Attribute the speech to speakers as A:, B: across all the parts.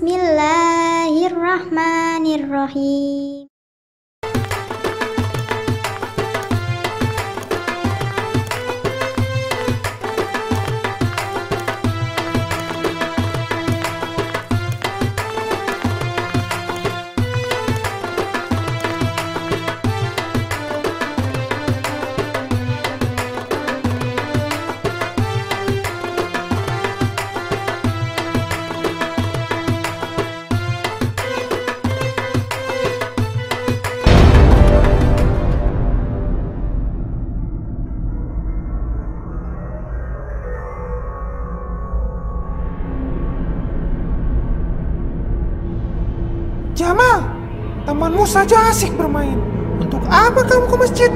A: Bismillahirrahmanirrahim.
B: saja asik bermain. Untuk apa kamu ke masjid?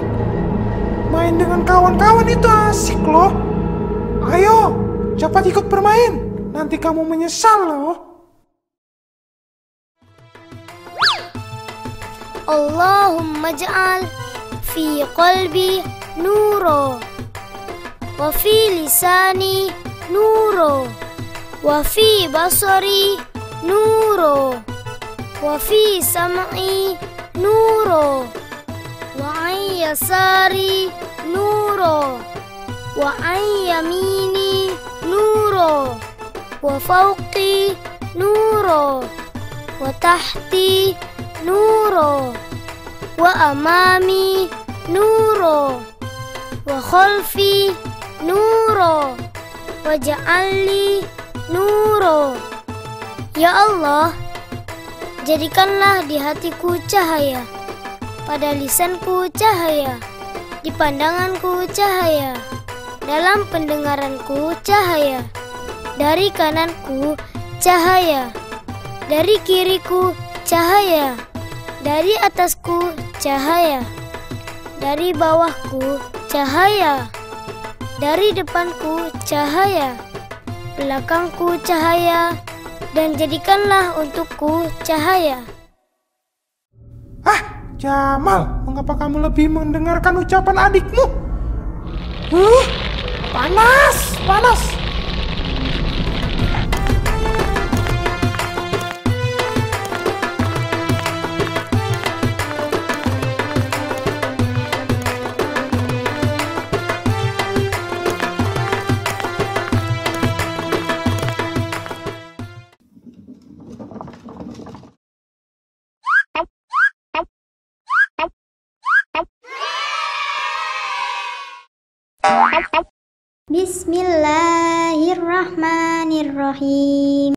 B: Main dengan kawan-kawan itu asik loh. Ayo, cepat ikut bermain. Nanti kamu menyesal loh.
C: Allahumma ja'al fi qalbi nuro wa fi lisani nuro wa fi basari nuro وفي سمعي نور وعن يساري نور وعن يميني نور وفوقي نور وتحتي نور وأمامي نور وخلفي نور واجعل لي نور يا الله jadikanlah di hatiku cahaya, pada lisanku cahaya, di pandanganku cahaya, dalam pendengaranku cahaya, dari kananku cahaya, dari kiriku cahaya, dari atasku cahaya, dari bawahku cahaya, dari depanku cahaya, belakangku cahaya, dan jadikanlah untukku cahaya.
B: Ah, Jamal, mengapa kamu lebih mendengarkan ucapan adikmu? Huh, panas, panas.
A: Bismillahirrahmanirrahim.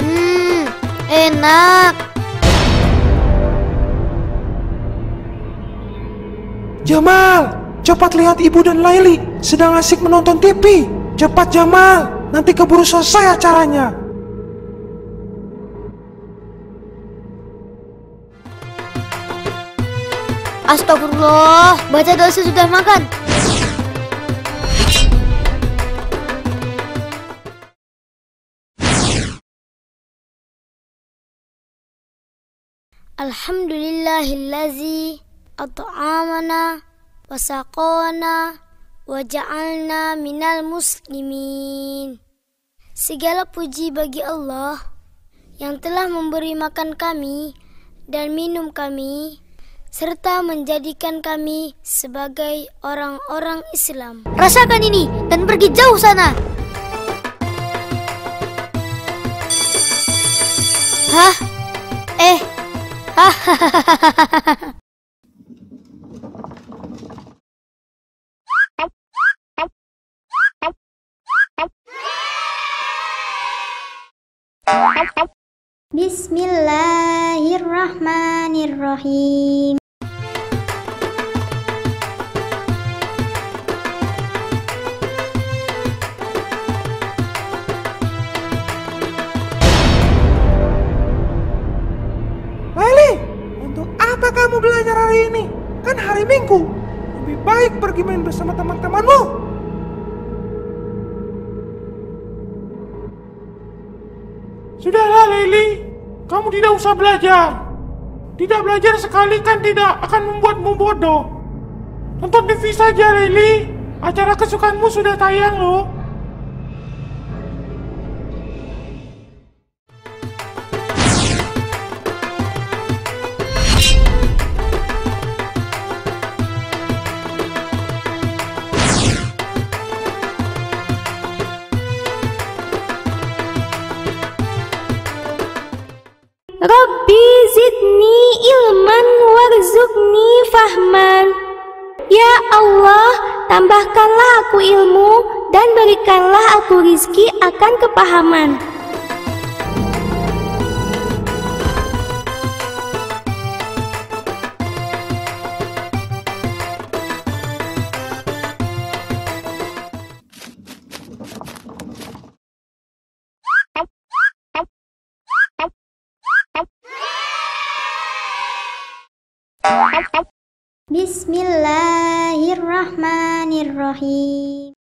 C: Hmm, enak.
B: Jamal, cepat lihat ibu dan Laili sedang asik menonton TV. Cepat Jamal, nanti keburu selesai acaranya.
C: Astagfirullah, baca doa sudah makan. Alhamdulillahillazi at'amana wa saqana wa ja'alna minal muslimin. Segala puji bagi Allah yang telah memberi makan kami dan minum kami serta menjadikan kami sebagai orang-orang Islam. Rasakan ini dan pergi jauh sana. Hah? Eh. Hah?
A: Bismillahirrahmanirrahim.
B: Laili, untuk apa kamu belajar hari ini? Kan hari Minggu. Lebih baik pergi main bersama teman-temanmu. Sudahlah Laili, kamu tidak usah belajar. Tidak belajar sekali kan tidak akan membuatmu bodoh. Nonton TV saja, Lily. Acara kesukaanmu sudah tayang loh.
A: Fahman. Ya Allah, tambahkanlah aku ilmu dan berikanlah aku rizki akan kepahaman. Bismillahirrahmanirrahim.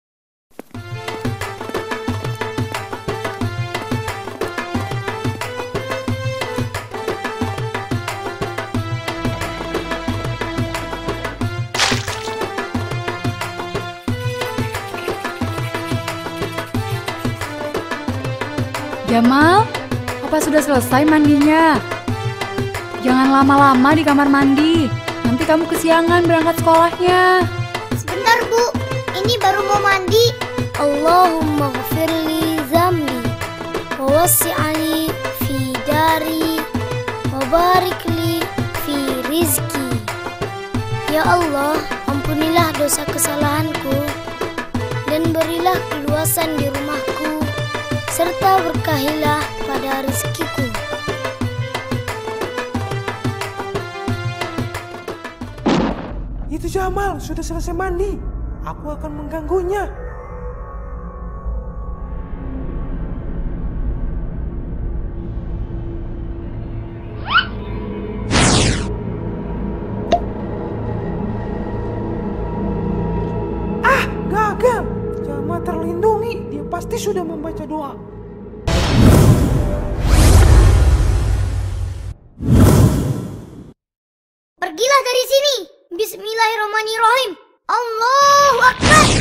D: Jamal, apa sudah selesai mandinya? Jangan lama-lama di kamar mandi. Nanti kamu kesiangan berangkat sekolahnya.
A: Sebentar, Bu. Ini baru mau mandi.
C: Allahumma ghafirli zambi wa fi dari wa fi rizki. Ya Allah, ampunilah dosa kesalahanku dan berilah keluasan di rumahku serta berkahilah pada rizkiku.
B: Jamal sudah selesai mandi. Aku akan mengganggunya. Ah, gagal. Jamal terlindungi. Dia pasti sudah membaca doa.
A: Pergilah dari sini. Bismillahirrahmanirrahim. Allahu Akbar.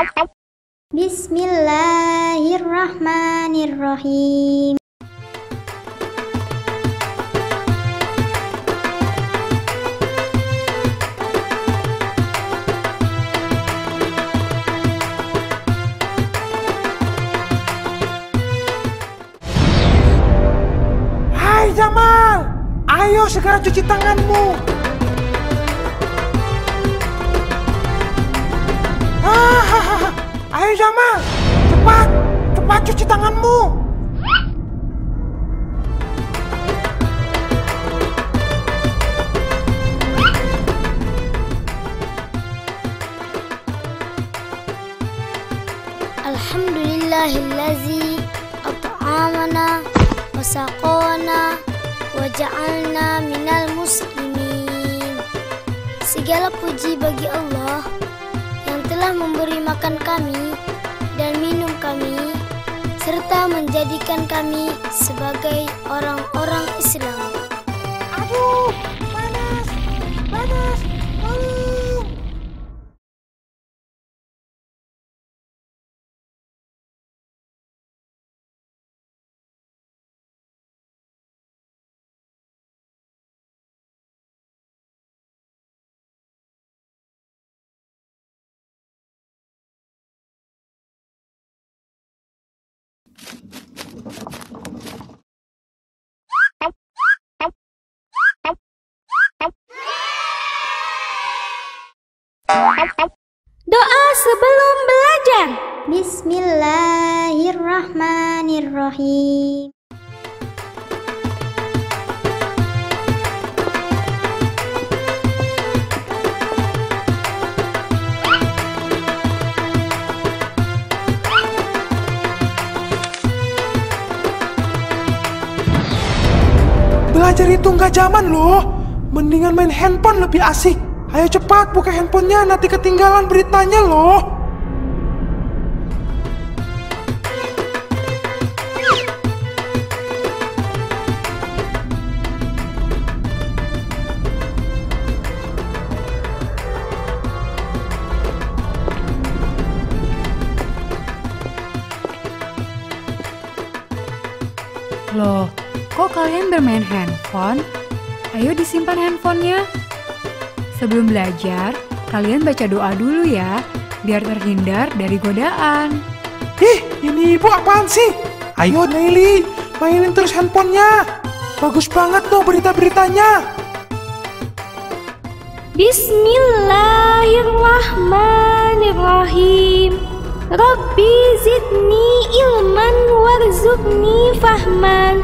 A: Bismillahirrahmanirrahim.
B: Hai Jamal, ayo segera cuci tanganmu. Ayo Jamal, cepat, cepat cuci tanganmu.
C: Alhamdulillahillazi at'amana wa saqana wa ja'alna minal muslimin. Segala puji bagi Allah telah memberi makan kami dan minum kami serta menjadikan kami sebagai orang-orang Islam.
B: Aduh,
A: Bismillahirrahmanirrahim.
B: Belajar itu nggak zaman loh. Mendingan main handphone lebih asik. Ayo cepat buka handphonenya, nanti ketinggalan beritanya loh.
D: Loh, kok kalian bermain handphone? Ayo disimpan handphonenya. Sebelum belajar, kalian baca doa dulu ya, biar terhindar dari godaan.
B: Ih, ini ibu apaan sih? Ayo Naili, mainin terus handphonenya. Bagus banget tuh berita-beritanya.
E: Bismillahirrahmanirrahim. Rabbi zidni ilman warzuqni fahman.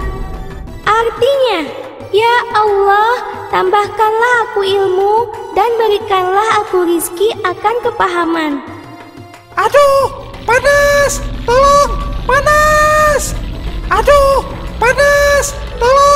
E: Artinya, Ya Allah, tambahkanlah aku ilmu dan berikanlah aku rizki akan kepahaman.
B: Aduh, panas! Tolong, panas! Aduh, panas! Tolong!